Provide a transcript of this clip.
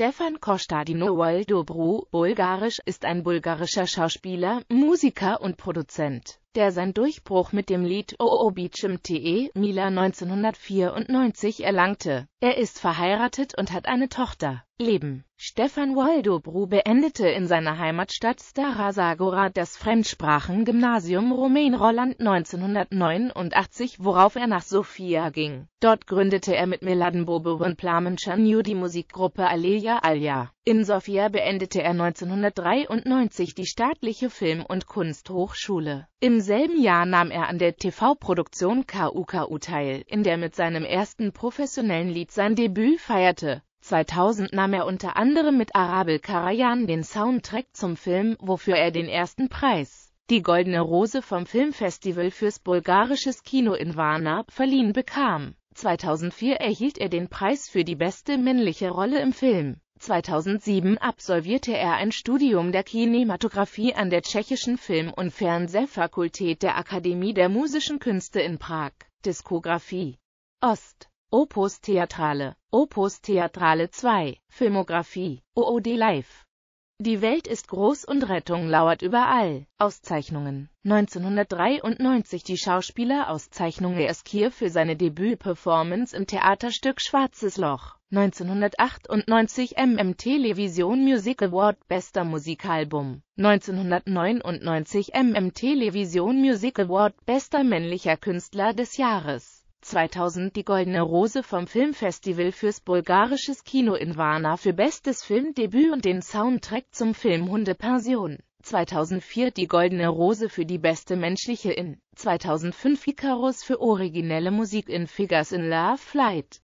Stefan Kostadino Waldobru, bulgarisch, ist ein bulgarischer Schauspieler, Musiker und Produzent, der sein Durchbruch mit dem Lied O Obicem Te Mila 1994 erlangte. Er ist verheiratet und hat eine Tochter. Leben Stefan Waldobru beendete in seiner Heimatstadt Stara Zagora das Fremdsprachengymnasium Romain Rolland 1989, worauf er nach Sofia ging. Dort gründete er mit Mladen Bobo und Plamen Chanyu die Musikgruppe Aleja Alja. In Sofia beendete er 1993 die staatliche Film- und Kunsthochschule. Im selben Jahr nahm er an der TV-Produktion KUKU teil, in der mit seinem ersten professionellen Lied sein Debüt feierte. 2000 nahm er unter anderem mit Arabel Karajan den Soundtrack zum Film, wofür er den ersten Preis, die Goldene Rose vom Filmfestival fürs bulgarisches Kino in Varna, verliehen bekam. 2004 erhielt er den Preis für die beste männliche Rolle im Film. 2007 absolvierte er ein Studium der Kinematografie an der Tschechischen Film- und Fernsehfakultät der Akademie der Musischen Künste in Prag. Diskografie. Ost. Opus Theatrale, Opus Theatrale 2, Filmografie, OOD Live. Die Welt ist groß und Rettung lauert überall. Auszeichnungen 1993 die Schauspielerauszeichnung Eskier für seine Debütperformance im Theaterstück Schwarzes Loch. 1998 MM Television Music Award Bester Musikalbum. 1999 MM Television Music Award Bester männlicher Künstler des Jahres. 2000 die Goldene Rose vom Filmfestival fürs bulgarisches Kino in Varna für bestes Filmdebüt und den Soundtrack zum Film Hundepension. 2004 die Goldene Rose für die beste menschliche in. 2005 Icarus für originelle Musik in Figures in Love Flight.